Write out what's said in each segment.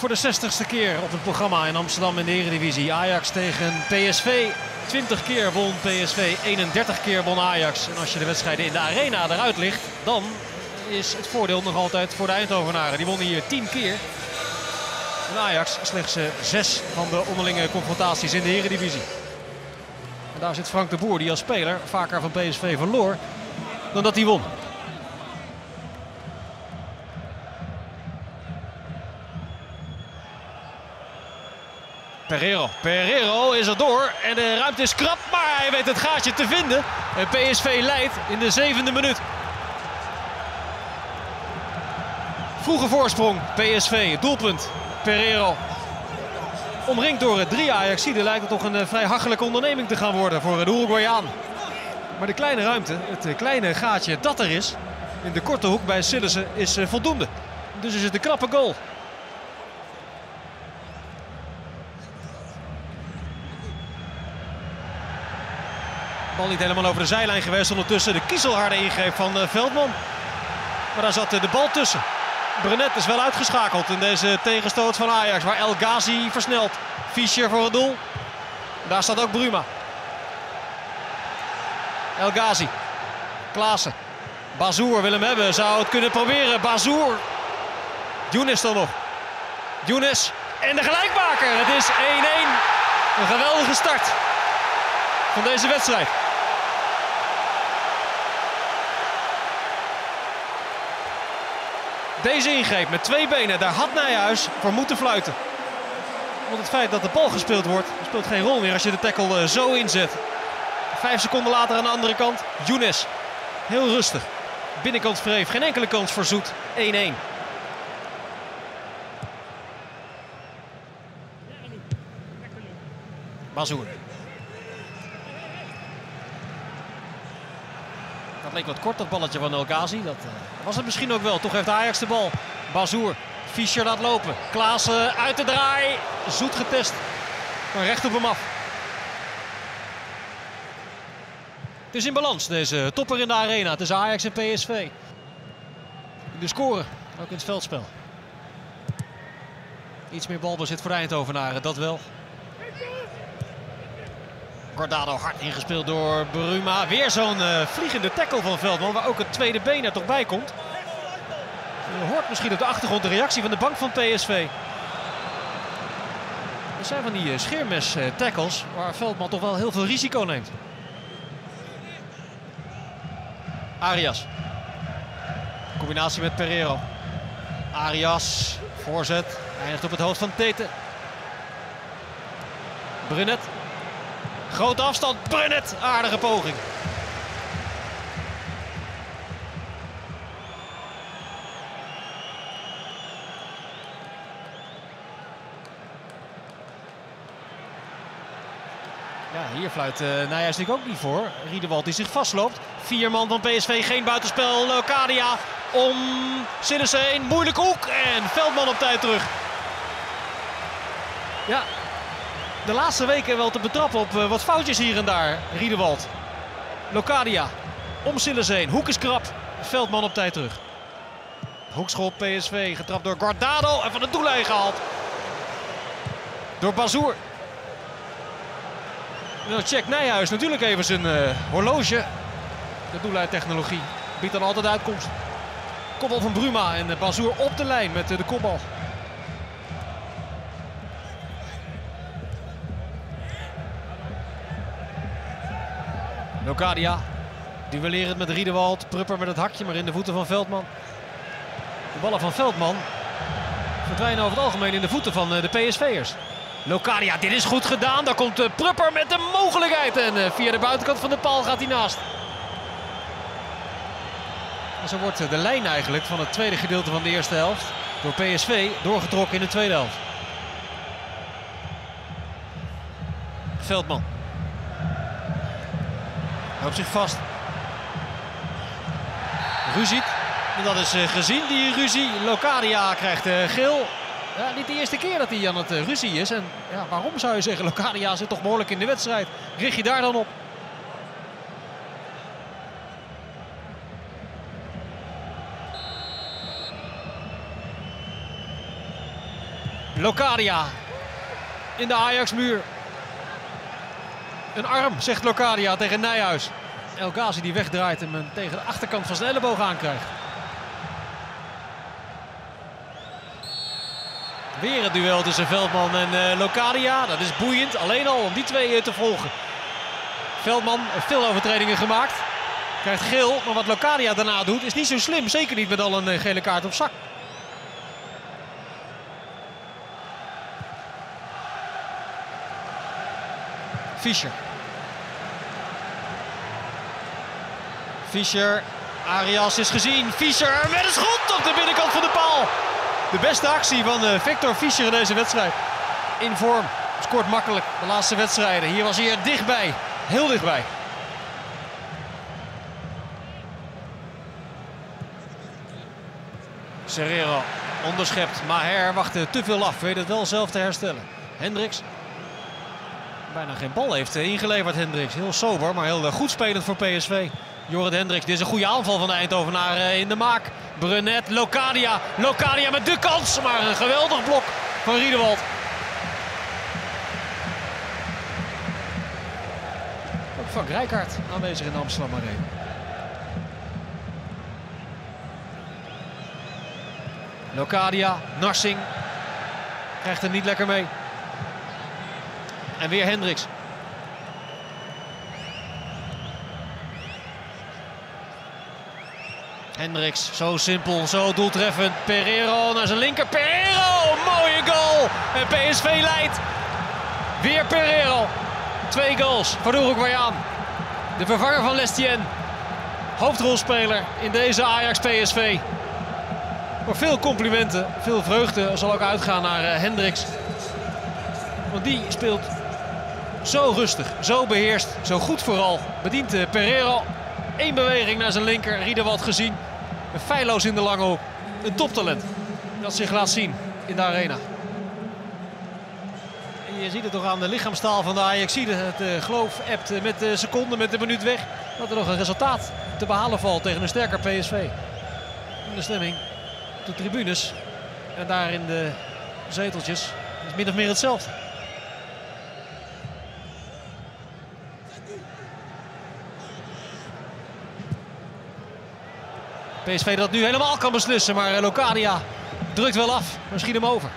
Voor de 60ste keer op het programma in Amsterdam in de Eredivisie. Ajax tegen PSV. 20 keer won PSV, 31 keer won Ajax. En als je de wedstrijden in de arena eruit ligt, dan is het voordeel nog altijd voor de Eindhovenaren. Die wonnen hier 10 keer. En Ajax slechts 6 van de onderlinge confrontaties in de Eredivisie. En daar zit Frank de Boer, die als speler vaker van PSV verloor dan dat hij won. Pereiro. Pereiro is er door en de ruimte is krap, maar hij weet het gaatje te vinden. En PSV leidt in de zevende minuut. Vroege voorsprong, PSV, doelpunt, Pereiro. Omringd door drie Ajaxiden lijkt het toch een eh, vrij hachelijke onderneming te gaan worden voor de Uruguayaan. Maar de kleine ruimte, het eh, kleine gaatje dat er is, in de korte hoek bij Sillissen, is eh, voldoende. Dus is het een knappe goal. Bal niet helemaal over de zijlijn geweest. Ondertussen de kiezelharde ingreep van eh, Veldman. Maar daar zat de bal tussen. Brenet is wel uitgeschakeld in deze tegenstoot van Ajax. Waar El Ghazi versnelt. Fischer voor het doel. Daar staat ook Bruma. El Ghazi. Klaassen. Bazoer wil hem hebben. Zou het kunnen proberen. Bazoer. Younes dan nog. Younes. En de gelijkmaker. Het is 1-1. Een geweldige start van deze wedstrijd. Deze ingreep met twee benen, daar had Nijhuis voor moeten fluiten. Want het feit dat de bal gespeeld wordt, speelt geen rol meer als je de tackle eh, zo inzet. Vijf seconden later aan de andere kant, Younes. Heel rustig. Binnenkant Vreef, geen enkele kans voor Zoet. 1-1. Bazoer. Dat leek wat kort, dat balletje van El Ghazi. Dat uh, was het misschien ook wel. Toch heeft Ajax de bal. Bazoer. Fischer laat lopen. Klaassen uit de draai. Zoet getest. Maar recht op hem af. Het is in balans, deze topper in de arena tussen Ajax en PSV. De scoren, ook in het veldspel. Iets meer balbezit voor de Eindhovenaren, dat wel. Gordado hard ingespeeld door Bruma. Weer zo'n uh, vliegende tackle van Veldman, waar ook het tweede been er toch bij komt. Je hoort misschien op de achtergrond de reactie van de bank van PSV. Dat zijn van die uh, scheermes uh, tackles waar Veldman toch wel heel veel risico neemt. Arias. Combinatie met Pereiro. Arias, voorzet, eindigt op het hoofd van Tete. Brunet Grote afstand, Brunet. Aardige poging. Ja, hier fluit uh, Nijhuis natuurlijk ook niet voor. Riedewald die zich vastloopt. Vier man van PSV, geen buitenspel. Locadia om Sillissen heen. Moeilijke hoek en Veldman op tijd terug. Ja, de laatste weken wel te betrappen op uh, wat foutjes hier en daar. Riedewald. Locadia. Om heen. Hoek is krap. Veldman op tijd terug. Hoekschop PSV. Getrapt door Guardado. En van de doellijn gehaald. Door Bazoer. Dan checkt Nijhuis natuurlijk even zijn uh, horloge. De doellijntechnologie biedt dan altijd uitkomst. Kopbal van Bruma en Bazoer op de lijn met de kopbal. Locadia. Duellerend met Riedewald. Prupper met het hakje, maar in de voeten van Veldman. De ballen van Veldman verdwijnen over het algemeen in de voeten van de PSV'ers. Locadia, dit is goed gedaan. Daar komt Prupper met de mogelijkheid. En via de buitenkant van de paal gaat hij naast. En zo wordt de lijn eigenlijk van het tweede gedeelte van de eerste helft door PSV doorgetrokken in de tweede helft. Veldman. Houdt zich vast. Ruziet. En dat is uh, gezien, die ruzie. Locadia krijgt uh, geel. Ja, niet de eerste keer dat hij aan het uh, ruzie is. En ja, waarom zou je zeggen? Locadia zit toch behoorlijk in de wedstrijd. Richt je daar dan op? Locadia in de Ajax-muur. Een arm, zegt Locadia tegen Nijhuis. El Ghazi die wegdraait en hem tegen de achterkant van zijn elleboog aankrijgt. Weer het duel tussen Veldman en uh, Locadia. Dat is boeiend, alleen al om die twee uh, te volgen. Veldman heeft veel overtredingen gemaakt. Krijgt geel, maar wat Locadia daarna doet is niet zo slim. Zeker niet met al een uh, gele kaart op zak. Fischer. Fischer. Arias is gezien. Fischer met een schot op de binnenkant van de paal. De beste actie van uh, Victor Fischer in deze wedstrijd. In vorm. Scoort makkelijk de laatste wedstrijden. Hier was hij er dichtbij. Heel dichtbij. Serrero onderschept. Maher wachtte te veel af. Weet het wel zelf te herstellen. Hendricks. Bijna geen bal heeft eh, ingeleverd Hendricks. Heel sober, maar heel eh, goed spelend voor PSV. Jorrit Hendricks, dit is een goede aanval van de Eindhovenaren in de maak. Brunet, Locadia. Locadia met de kans, maar een geweldig blok van Riedewald. Ook Frank Rijkaard aanwezig in Amsterdam Arena. Locadia, Narsing. Krijgt er niet lekker mee. En weer Hendricks. Hendricks, zo simpel, zo doeltreffend. Pereiro naar zijn linker. Pereiro, mooie goal. En PSV leidt. Weer Pereiro. Twee goals voor Uruguayan. De vervanger van Lestien. Hoofdrolspeler in deze Ajax-PSV. Maar veel complimenten, veel vreugde zal ook uitgaan naar uh, Hendricks. Want die speelt zo rustig, zo beheerst, zo goed vooral. Bedient uh, Pereiro. Eén beweging naar zijn linker, Riedewald gezien. Feilloos in de lange hoek. Een toptalent dat zich laat zien in de arena. En je ziet het toch aan de lichaamstaal van de Ajaxide. Het uh, geloof ebt met de seconden, met de minuut weg. Dat er nog een resultaat te behalen valt tegen een sterker PSV. In de stemming op de tribunes. En daar in de zeteltjes is min of meer hetzelfde. PSV dat nu helemaal kan beslissen, maar Locadia drukt wel af. Misschien hem over.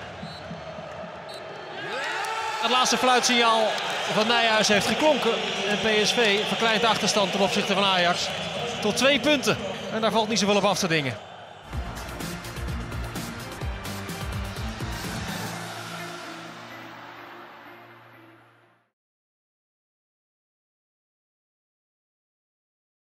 Het laatste fluitsignaal van Nijhuis heeft geklonken. En PSV verkleint de achterstand ten opzichte van Ajax tot twee punten. En daar valt niet zoveel op af te dingen.